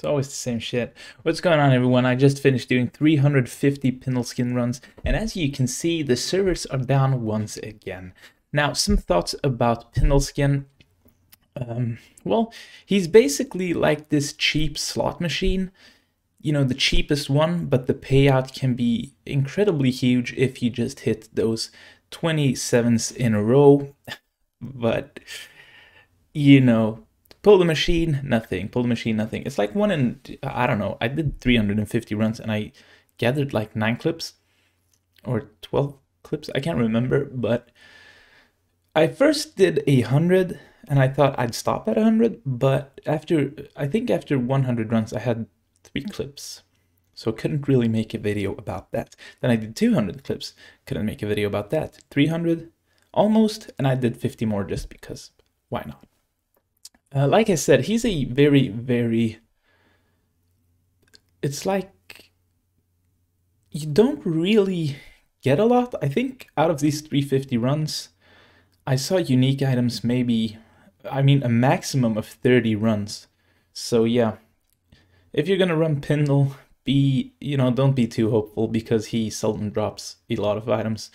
It's always the same shit. What's going on everyone? I just finished doing 350 Pindleskin runs and as you can see the servers are down once again. Now some thoughts about Pindleskin. Um, well, he's basically like this cheap slot machine. You know, the cheapest one, but the payout can be incredibly huge if you just hit those 27s in a row. But, you know, Pull the machine, nothing. Pull the machine, nothing. It's like one in, I don't know, I did 350 runs and I gathered like nine clips or 12 clips. I can't remember, but I first did a hundred and I thought I'd stop at 100, but after, I think after 100 runs, I had three clips. So couldn't really make a video about that. Then I did 200 clips, couldn't make a video about that. 300, almost, and I did 50 more just because, why not? Uh, like I said, he's a very, very. It's like you don't really get a lot. I think out of these 350 runs, I saw unique items maybe, I mean, a maximum of 30 runs. So yeah, if you're gonna run Pindle, be, you know, don't be too hopeful because he seldom drops a lot of items.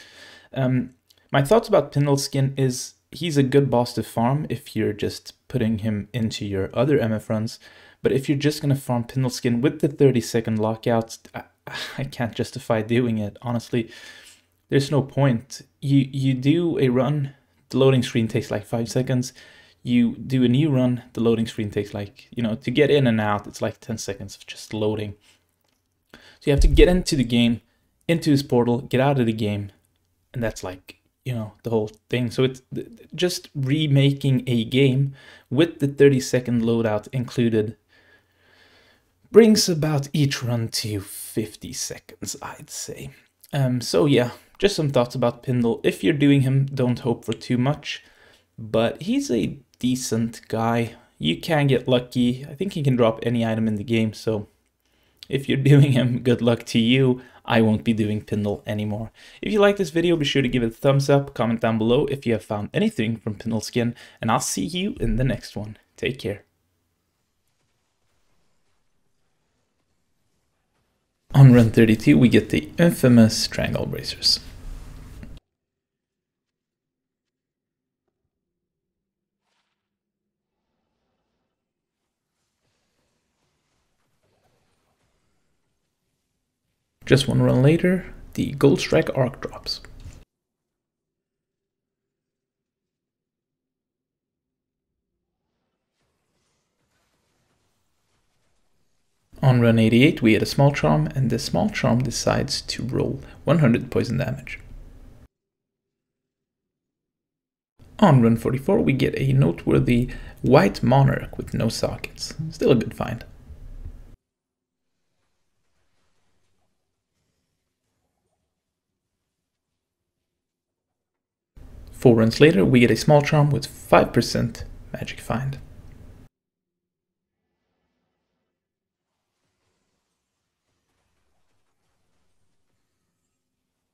Um, my thoughts about Pindleskin is he's a good boss to farm if you're just putting him into your other MF runs. But if you're just going to farm Pindleskin with the 30 second lockouts, I, I can't justify doing it. Honestly, there's no point. You, you do a run, the loading screen takes like 5 seconds. You do a new run, the loading screen takes like, you know, to get in and out, it's like 10 seconds of just loading. So you have to get into the game, into his portal, get out of the game, and that's like you know the whole thing. So it's just remaking a game with the 30 second loadout included brings about each run to 50 seconds i'd say. Um so yeah just some thoughts about pindle. If you're doing him don't hope for too much but he's a decent guy. You can get lucky. I think he can drop any item in the game so if you're doing him, good luck to you. I won't be doing Pindle anymore. If you like this video, be sure to give it a thumbs up, comment down below if you have found anything from Pindleskin, and I'll see you in the next one. Take care. On run 32, we get the infamous Strangle Bracers. Just one run later, the Goldstrike Arch drops. On run 88 we had a small charm and the small charm decides to roll 100 poison damage. On run 44 we get a noteworthy white monarch with no sockets, still a good find. Four runs later, we get a small charm with 5% magic find.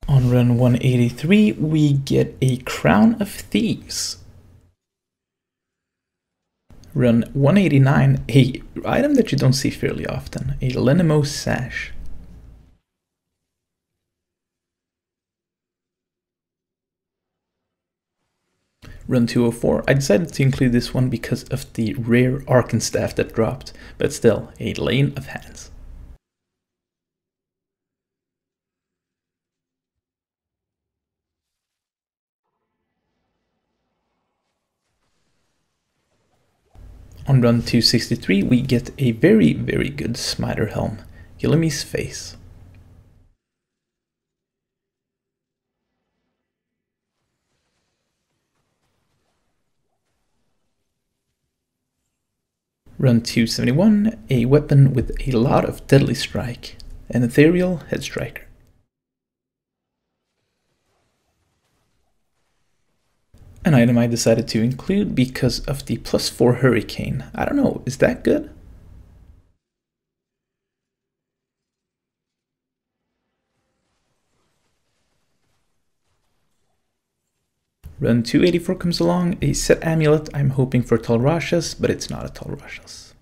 On run 183, we get a Crown of Thieves. Run 189, a item that you don't see fairly often, a Lenymo Sash. Run 204. I decided to include this one because of the rare Archon Staff that dropped, but still, a Laying of Hands. On run 263 we get a very very good Smiter Helm, Yulimi's Face. Run 271, a weapon with a lot of deadly strike, an ethereal Headstriker. An item I decided to include because of the plus 4 hurricane. I don't know, is that good? Run 284 comes along, a set amulet. I'm hoping for Tal Rasha's, but it's not a Tal Rasha's.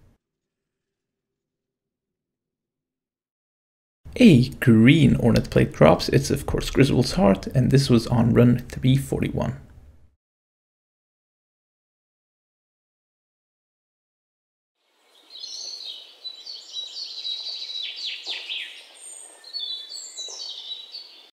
A green Ornate Plate drops. It's of course Griswold's Heart, and this was on run 341.